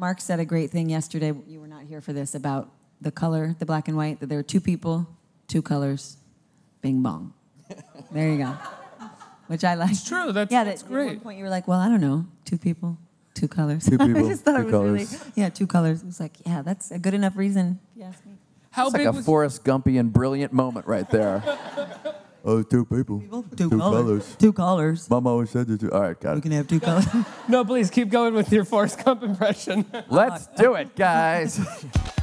Mark said a great thing yesterday. You were not here for this about the color, the black and white. That there are two people, two colors, bing bong. There you go. Which I like. It's true. That's, yeah, that's that, At one point, you were like, "Well, I don't know, two people, two colors." Two people, I just thought two it was really, colors. yeah, two colors. It was like, yeah, that's a good enough reason. if you ask me. How It's big like a was Forrest Gumpian brilliant moment right there. oh, two people. Two, Two colors. colors. Two colors. Mom always said to do. All right, got We it. can have two colors. no? Please keep going with your Forrest Gump impression. Let's do it, guys.